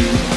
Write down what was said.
you